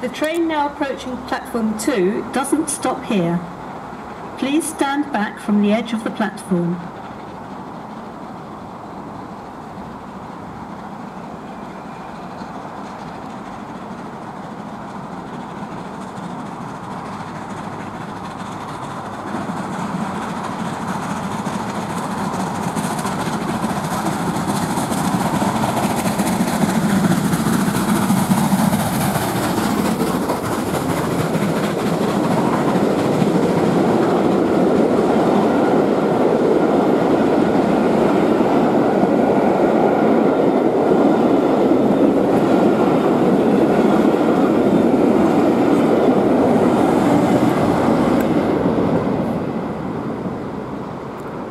The train now approaching platform 2 doesn't stop here. Please stand back from the edge of the platform.